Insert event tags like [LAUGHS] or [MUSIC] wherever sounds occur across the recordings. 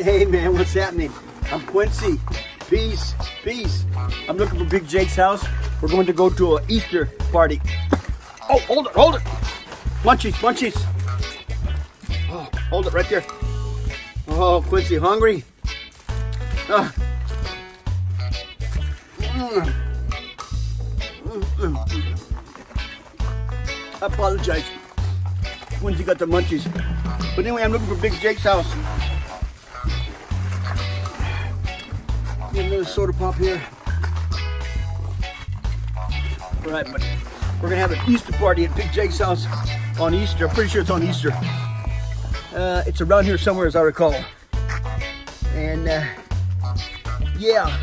Hey man, what's happening? I'm Quincy. Peace, peace. I'm looking for Big Jake's house. We're going to go to an Easter party. Oh, hold it, hold it. Munchies, munchies. Oh, hold it right there. Oh, Quincy, hungry? Uh. I apologize. Quincy got the munchies. But anyway, I'm looking for Big Jake's house. Another soda pop here. All right, but we're gonna have an Easter party at Big Jake's house on Easter. I'm pretty sure it's on Easter. Uh, it's around here somewhere, as I recall. And uh, yeah,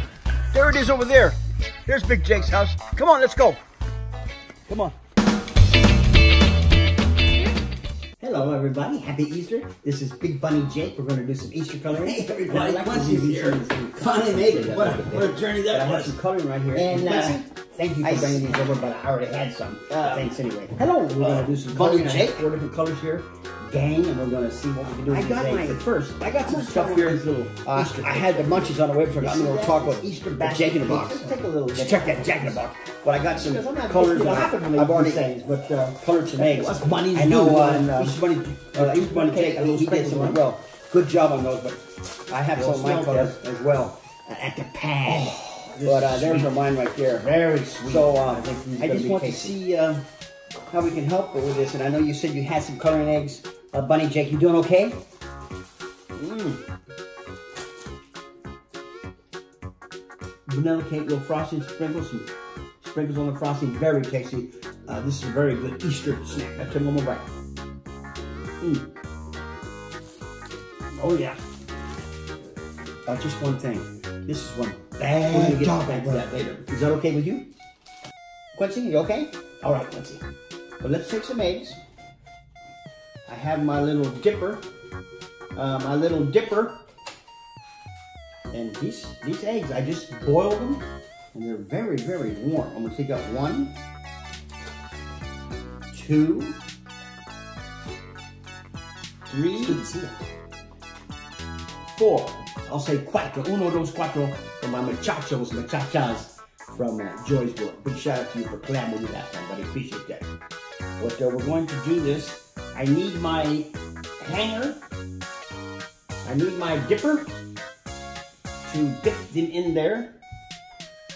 there it is over there. There's Big Jake's house. Come on, let's go. Come on. Hello, everybody. Happy Easter. This is Big Bunny Jake. We're going to do some Easter coloring. Hey, everybody. Like to Quincy's here. some- Finally made it. What a, what a journey I that have was. some coloring right here. And, uh, uh, thank you I for bringing these over, but I already had some. Uh, Thanks anyway. Hello. We're uh, going to do some Bunny coloring. I Jake? Four different colors here. Gang, and we're going to see what we can do I got my- But first, I got some stuff here. little Uh, I had the munchies on the way, so I got a See little that? chocolate Easter basket. Jake in the box. Let's take a little. Check that Jack in the box. But I got some I'm colors. Uh, I've already things, but uh, colored some eggs. I know uh, and, uh, Easter Bunny, uh, [LAUGHS] Easter Bunny Jake, a little he did some as well. Good job on those, but I have some of my colors as well. at the pad. But uh, there's are mine right there. Very sweet. So uh, I I just want tasty. to see uh, how we can help with this. And I know you said you had some coloring eggs. Uh, Bunny Jake, you doing okay? Mm. Vanilla cake, little frosting sprinkles, some sprinkles on the frosting, very tasty. Uh, this is a very good Easter snack. You one more bite. Mm. Oh yeah. Uh, just one thing. This is one bad We're gonna get back to that later. Is that okay with you? Quincy, you okay? All right, Quincy. Well, let's take some eggs. I have my little dipper. Uh, my little dipper. And these these eggs, I just boiled them, and they're very, very warm. I'm gonna take out one, two, three, four. I'll say cuatro, uno, dos, cuatro for my muchachos, muchachas from uh, Joey's World. Big shout out to you for collabing with that time, buddy. Appreciate that. But uh, we're going to do this. I need my hanger. I need my dipper to dip them in there.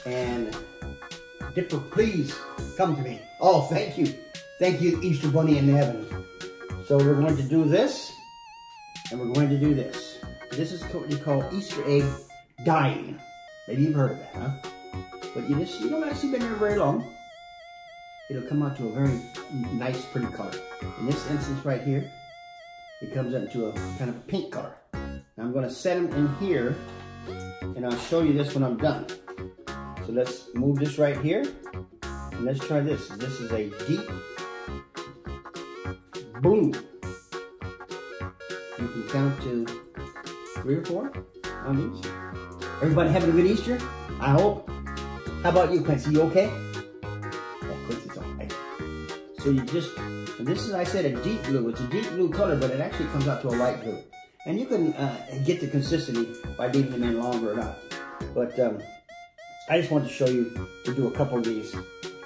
And dipper, please come to me. Oh, thank you. Thank you, Easter Bunny in heaven. So we're going to do this, and we're going to do this. This is what you call Easter egg dyeing. Maybe you've heard of that, huh? But you just you don't actually been here very long. It'll come out to a very nice, pretty color. In this instance right here, it comes out to a kind of pink color. Now I'm going to set them in here, and I'll show you this when I'm done. So let's move this right here, and let's try this. This is a deep blue. You can count to three or four on these. Everybody having a good Easter? I hope. How about you, Quincy? You okay? So you just, this is, I said, a deep blue. It's a deep blue color, but it actually comes out to a light blue. And you can uh, get the consistency by leaving them in longer or not. But um, I just wanted to show you to do a couple of these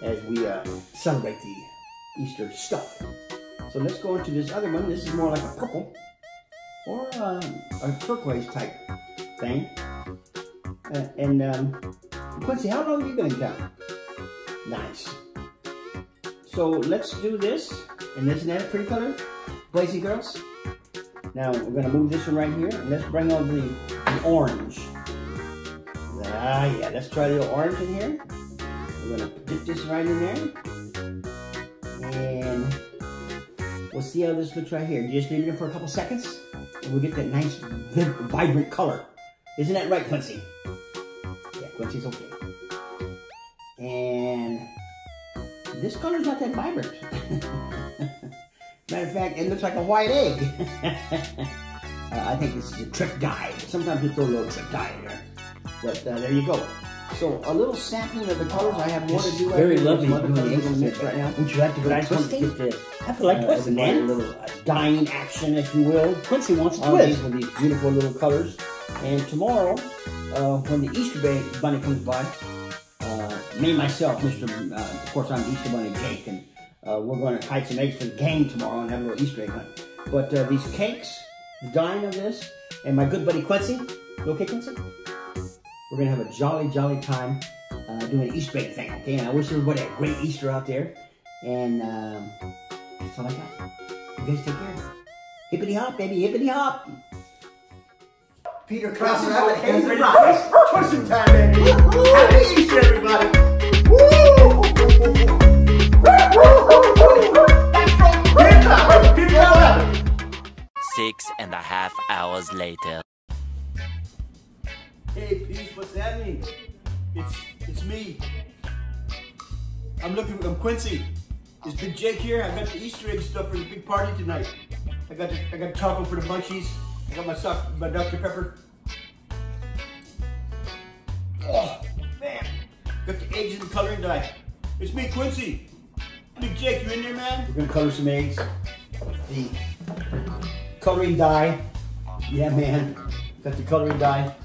as we uh, celebrate the Easter stuff. So let's go into this other one. This is more like a purple or uh, a turquoise type thing. Uh, and um, Quincy, how long have you been in town? Nice. So let's do this. And isn't that a pretty color? And girls? Now we're gonna move this one right here and let's bring on the, the orange. Ah, yeah, let's try the orange in here. We're gonna dip this right in there. And we'll see how this looks right here. You just leave it in for a couple seconds and we'll get that nice, vib- vibrant color. Isn't that right, Quincy? Yeah, Quincy's okay. And this color's not that vibrant. Matter of fact, it looks like a white egg. [LAUGHS] uh, I think this is a trick dye. Sometimes we throw a little trick dye in there. But uh, there you go. So a little sampling of the colors. I have more to do. Very lovely doing colors the we're gonna mix right now. Would you like to go I just want to twisting? the I feel like uh, twisting, man. little uh, dyeing action, if you will, Quincy wants a these twist. with these beautiful little colors. And tomorrow, uh, when the Easter Bunny comes by, me myself, Mr. Uh, of course, I'm Easter Bunny Jake, and uh, we're going to hide some eggs for the gang tomorrow and have a little Easter egg hunt. But uh, these cakes, the dying of this, and my good buddy Quincy, you okay, Quincy? We're going to have a jolly, jolly time uh, doing an Easter egg thing, okay? And I wish everybody a great Easter out there. And um, that's all I got. You guys take care. Hippity hop, baby, hippity hop. Peter Krause Rabbit Hazy Rockets. Twisting time, baby. Happy Easter, everybody. Six and a half hours later. Hey, Peace, what's happening? It's it's me. I'm looking. I'm Quincy. Is Big Jake here? I got the Easter egg stuff for the big party tonight. I got the, I got chocolate for the munchies. I got my sock, my Dr Pepper. Oh man, got the eggs and the coloring dye. It's me, Quincy. Big Jake, you in there, man? We're gonna color some eggs. The coloring dye. Yeah, man. Got the coloring dye.